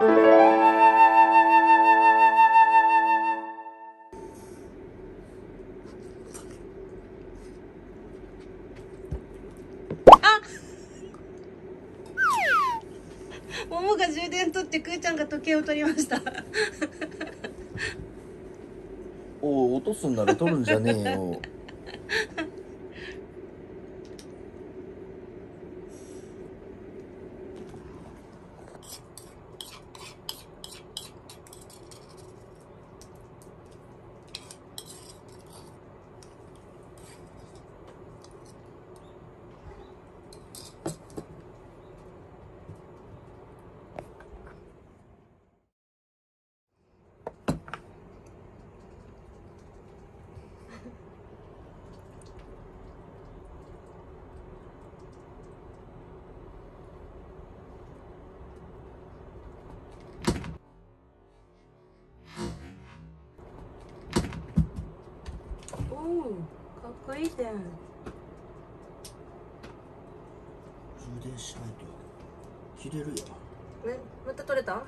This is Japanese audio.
ももが充電取ってくーちゃんが時計を取りました。おお落とすんなら取るんじゃねえよ。かっこいいじゃん。充電しないと切れるよ。ねまた取れた？うん